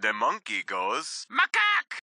The monkey goes, Macaw!